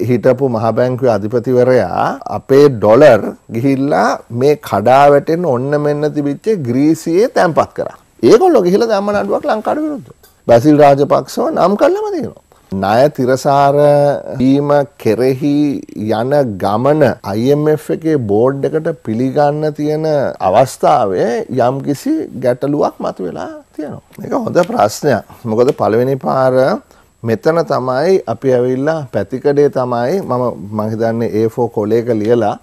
හිටපු මහබැංකුවේ අධිපතිවරයා අපේ ඩොලර් ගිහිල්ලා මේ කඩා වැටෙන්න ඔන්න මෙන්න තිබිච්ච ග්‍රීසියේ තැන්පත් කරා. ඒගොල්ලෝ ගිහිල්ලා දැම්ම නඩුවක් ලංකාවට විරුද්ධව. බැසිල් රාජපක්ෂව නම් කළම තියෙනවා. ණය තිරසාර වීම කෙරෙහි යන ගමන IMF එකේ බෝඩ් එකට පිළිගන්න තියෙන අවස්ථාවේ යම්කිසි ගැටලුවක් මතුවෙලා තියෙනවා. මේක හොඳ ප්‍රශ්නයක්. මොකද පළවෙනි පාර මෙතන තමයි අපි ඇවිල්ලා පැතිකඩේ තමයි මම මහිතන්නේ ඒෆෝ කොලේක ලියලා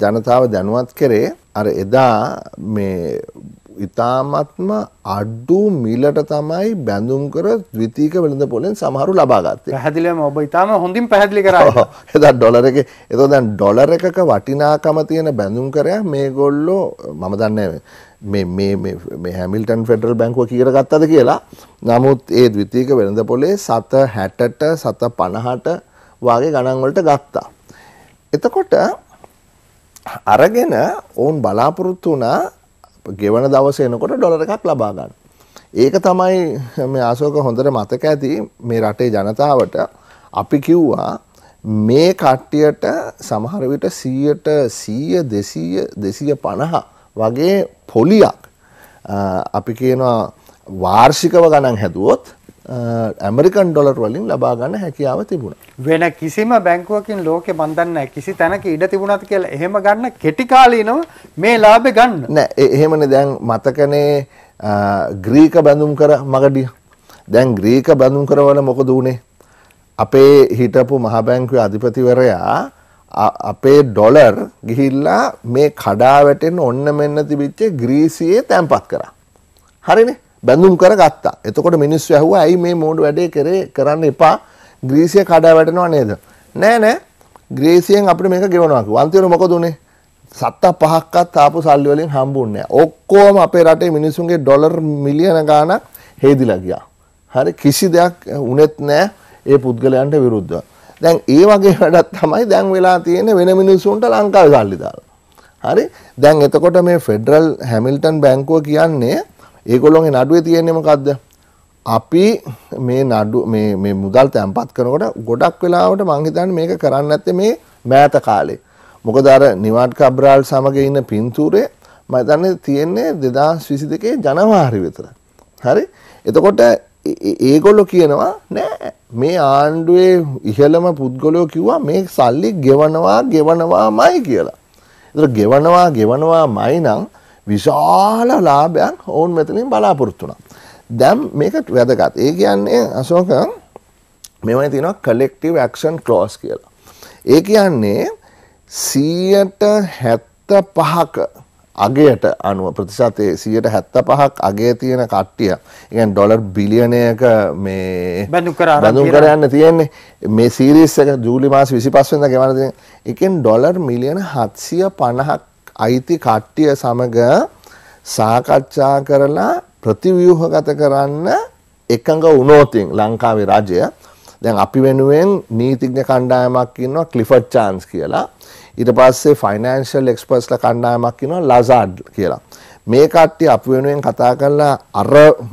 ජනතාව දැනුවත් කරේ. අර එදා මේ ඉතාමත්ම අඩ්ඩු මිලට තමයි බැඳුම් කර ද්විතීක වෙළඳ පොලෙන් සමහරු ලබාගත්තේ පැහැදිලිවම ඔබ ඉතාම හොඳින් පැහැදිලි කරා එදා ඩොලර එක එතෝ දැන් ඩොලර එකක වටිනාකම තියෙන බැඳුම් කරයක් මේගොල්ලෝ මම දන්නේ මේ හැමිල්ටන් ෆෙඩරල් බැංකුව කියර ගත්තද කියලා නමුත් ඒ ද්විතීක වෙළඳ පොලේ සත හැටට සත පණහට වගේ ගණන්වලට ගත්තා. එතකොට අරගෙන ඔවුන් බලාපොරොත්තු වනා ගෙවන දවස එනකොට ඩොලර එකක් ලබා ගන්න. ඒක තමයි මේ ආසෝක හොඳට මතක ඇති මේ රටේ ජනතාවට අපි කිව්වා මේ කට්ටියට සමහර විට 100ට 100 200 250 වගේ පොලියක් අපි කියනවා වාර්ෂිකව ගණන් හැදුවොත් ඇමරිකන් ඩොලර් වලින් ලබා ගන්න හැකියාව තිබුණා. වෙන කිසිම බැංකුවකින් ලෝකෙ මන් දන්නේ කිසි තැනක ඉඩ තිබුණාද කියලා එහෙම ගන්න කෙටි කාලීනව මේ ලාභේ ගන්න. නෑ එහෙමනේ දැන් මතකනේ ග්‍රීක බැඳුම් කර මගඩිය. දැන් ග්‍රීක බැඳුම් කරවල මොකද උනේ? අපේ හිටපු මහ බැංකුවේ අධිපතිවරයා අපේ ඩොලර් ගිහිල්ලා මේ කඩා වැටෙන්න ඔන්න මෙන්න තිබිච්ච ග්‍රීසියේ තැන්පත් කරා. හරිනේ? බැඳුම් කර ගත්තා. එතකොට මිනිස්සු ඇහුවා ඇයි මේ මෝඩ වැඩේ කරේ කරන්න එපා ග්‍රීසිය කඩා වැටෙනවා නේද? නෑ නෑ ග්‍රීසියෙන් අපිට මේක ගෙවනවා කිව්වා. අන්තිමට මොකද උනේ? සත්ත පහක්වත් ආපු සල්ලි වලින් හම්බුන්නේ නැහැ. ඔක්කොම අපේ රටේ මිනිස්සුන්ගේ ඩොලර් මිලියන ගාණක් හේදිලා ගියා. හරි කිසි දෙයක් උනේත් නැහැ ඒ පුද්ගලයන්ට විරුද්ධව. දැන් ඒ වගේ වැඩක් තමයි දැන් වෙලා තියෙන්නේ වෙන මිනිස්සුන්ට ලංකාවේ සල්ලි දාලා. හරි දැන් එතකොට මේ ෆෙඩරල් හැමිල්ටන් බැංකුව කියන්නේ ඒගොල්ලොන්ගේ නඩුවේ තියෙන්නේ මොකද්ද? අපි මේ නඩු මේ මේ මුදල් තැන්පත් කරනකොට ගොඩක් වෙලාවට මං හිතන්නේ මේක කරන්නේ නැත්තේ මේ මෑත කාලේ. මොකද අර නිවාඩ් කබ්‍රාල් සමග ඉන්න පින්තූරේ මම හිතන්නේ තියෙන්නේ 2022 ජනවාරි විතර. හරි? එතකොට ඒගොල්ලෝ කියනවා නෑ මේ ආණ්ඩුවේ ඉහළම පුද්ගලයෝ කිව්වා මේ සල්ලි ගෙවනවා ගෙවනවාමයි කියලා. ඒතර ගෙවනවා ගෙවනවාමයි නම් විශාල ලාභයක් ඔවුන් මෙතනින් බලාපොරොත්තු වුණා. දැන් මේක වැදගත්. ඒ කියන්නේ අශෝක මෙවයි තියෙනවා collective action clause කියලා. ඒ කියන්නේ 175ක අගයට අනුව ප්‍රතිශතයේ 175ක් අගය තියෙන කට්ටිය. කියන්නේ ඩොලර් බිලියනයක මේ බැඳුම් කර බැඳුම් කර යන්න තියෙන්නේ. මේ සීරීස් එක ජූලි මාස 25 වෙනිදා ගෙවන්න තියෙන. එකෙන් ඩොලර් මිලියන 750ක් අයිති කට්ටිය සමග සාකච්ඡා කරලා ප්‍රතිව්‍යූහගත කරන්න එකඟ වුණෝතින් ලංකාවේ රජය දැන් අපි වෙනුවෙන් නීතිඥ කණ්ඩායමක් ඉන්නවා ක්ලිෆර්ඩ් චාන්ස් කියලා ඊට පස්සේ ෆයිනෑන්ෂල් එක්ස්පර්ට්ස්ලා කණ්ඩායමක් ඉන්නවා ලසාඩ් කියලා. මේ කට්ටිය අපි වෙනුවෙන් කතා කරලා අර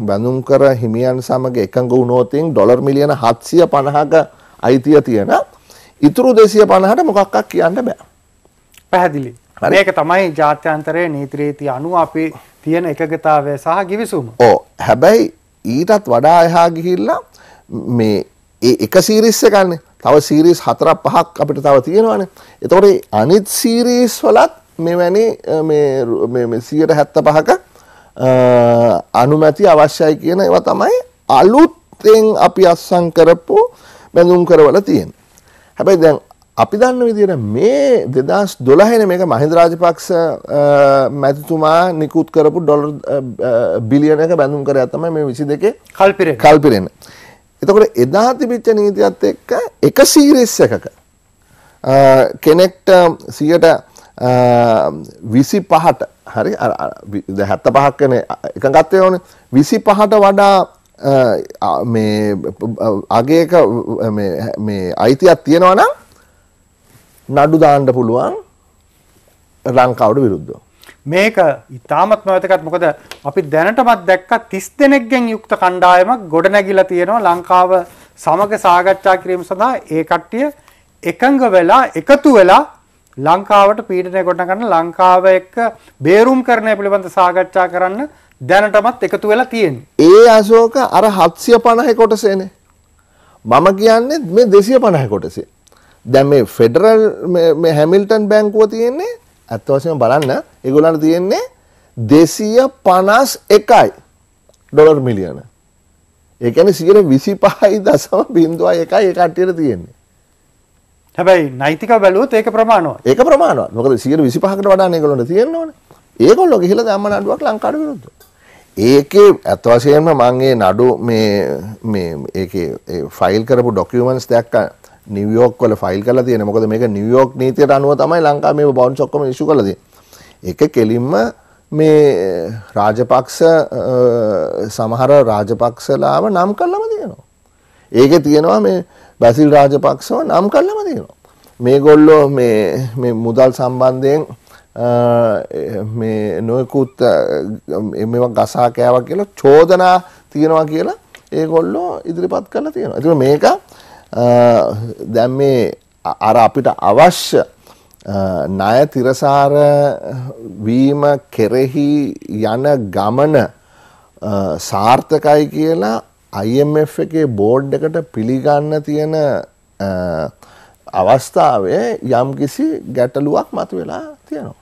බැඳුම් කර හිමියන් සමග එකඟ වුණෝතින් ඩොලර් මිලියන 750ක අයිතිය තියෙන ඉතුරු 250ට මොකක්වත් කියන්න බෑ. පැහැදිලි. මේක තමයි ජාත්‍යන්තරයේ නීතිරීති අනුව අපි තියෙන එකගතාවය සහ ගිවිසුම. ඕ හැබැයි ඊටත් වඩා එහා ගිහිල්ලා මේ එක සීරිස් එකන්නේ තව සීරිස් හතරක් පහක් අපිට තව තියෙනවානේ. එතකොට අනිත් සීරීස් වලත් මෙවැනි මේ සියයට හැත්ත පහක අනුමැති අවශ්‍යයි කියන ඒවා තමයි අලුත්ෙන් අපි අස්සං කරපු බැඳුම් කරවල තියෙන. හැබැයි දැන් අපි දන්න විදිහට මේ දෙදස් දොළහෙන මේක මහින්ද රාජපක්ෂ මැතිතුමා නිකුත් කරපු ඩොලර් බිලියනක බැඳුම් කර ඇතම මේ විසි දෙකේ කල්පිර කල්පිරෙන. එතකොට එදා තිබිච්ච නීතියත් එක්ක එක සීරිස් එකක කෙනෙක්ට සියට විසි පහට හරි හැත්ත පහක් කන එක ගත්තය ඕන විසි පහට වඩා අගේක අයිතියක් තියෙනවනම් නඩු දාන්න පුළුවන් ලංකාවට විරුද්ධව. මේක ඉතාමත්ම වැදගත්. මොකද අපි දැනටමත් දැක්ක 30 දෙනෙක්ගෙන් යුක්ත කණ්ඩායමක් ගොඩනැගිලා තියෙනවා ලංකාව සමග සාකච්ඡා කිරීම සඳහා. ඒ කට්ටිය එකඟ වෙලා එකතු වෙලා ලංකාවට පීඩනය ගොඩනගන්න ලංකාව එක්ක බේරුම් කරණය පිළිබඳ සාකච්ඡා කරන්න දැනටමත් එකතු වෙලා තියෙන්නේ. ඒ අශෝක අර හත්සිය පණහ කොටසේනේ. මම කියන්නේ මේ දෙසිය පණහ කොටසේ. දැන් මේ ෆෙඩරල් මේ හැමිල්ටන් බැංකුව තියෙන්නේ ඇත්ත වශයෙන්ම බලන්න. ඒගොල්ලන්ට තියෙන්නේ දෙසිය පනස් එකයි ඩොලර් මිලියන. ඒ කියන්නේ සියයට විසි පහයි දසම බින්දුවයි එකයි ඒ කට්ටියට තියෙන්නේ. හැබැයි නෛතික බැලුවොත් ඒක ප්‍රමාණවත්. ඒක ප්‍රමාණවත්. මොකද සියයට විසි පහකට වඩා ඒගොල්ලන්ට තියෙන්න ඕනේ. ඒගොල්ලෝ ගිහිල්ලා දැම්ම නඩුවක් ලංකාවට විරුද්ධව. ඒකේ ඇත්ත වශයෙන්ම මම ඒ නඩු මේ ඒකේ ෆයිල් කරපු ඩොකියුමන්ට්ස් දැක්ක නිවියෝක් වල ෆයිල් කරලා තියෙන මොකද මේක නිවියෝක් නීතියට අනුව තමයි ලංකාව මේ බවුන්ස් ඔක්කොම ඉෂු කරලා තියෙන්නේ. ඒක කෙලින්ම මේ රාජපක්ෂ සමහර රාජපක්ෂලාව නම් කරලම තියෙනවා. ඒකේ තියෙනවා මේ බැසිල් රාජපක්ෂව නම් කරලම තියෙනවා. මේගොල්ලෝ මේ මේ මුදල් සම්බන්ධයෙන් මේ නොයකුත් එම ගසා කෑවක් කියලා චෝදනා තියෙනවා කියලා ඒගොල්ලෝ ඉදිරිපත් කරලා තියෙනවා. එතකොට මේක දැන් මේ අර අපිට අවශ්‍ය ණය තිරසාර වීම කෙරෙහි යන ගමන සාර්ථකයි කියලා IMF එකේ බෝඩ් එකට පිළිගන්න තියෙන අවස්ථාවේ යම්කිසි ගැටලුවක් මතුවෙලා තියෙනවා.